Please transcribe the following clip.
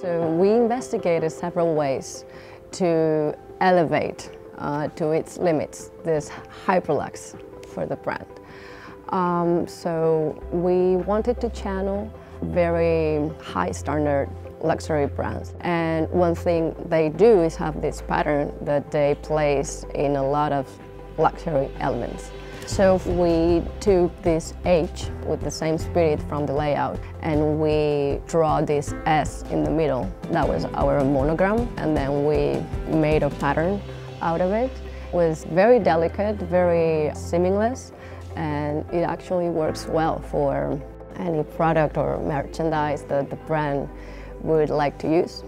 So we investigated several ways to elevate uh, to its limits this hyperlux for the brand. Um, so we wanted to channel very high standard luxury brands. And one thing they do is have this pattern that they place in a lot of luxury elements. So we took this H with the same spirit from the layout and we draw this S in the middle. That was our monogram and then we made a pattern out of it. It was very delicate, very seamless and it actually works well for any product or merchandise that the brand would like to use.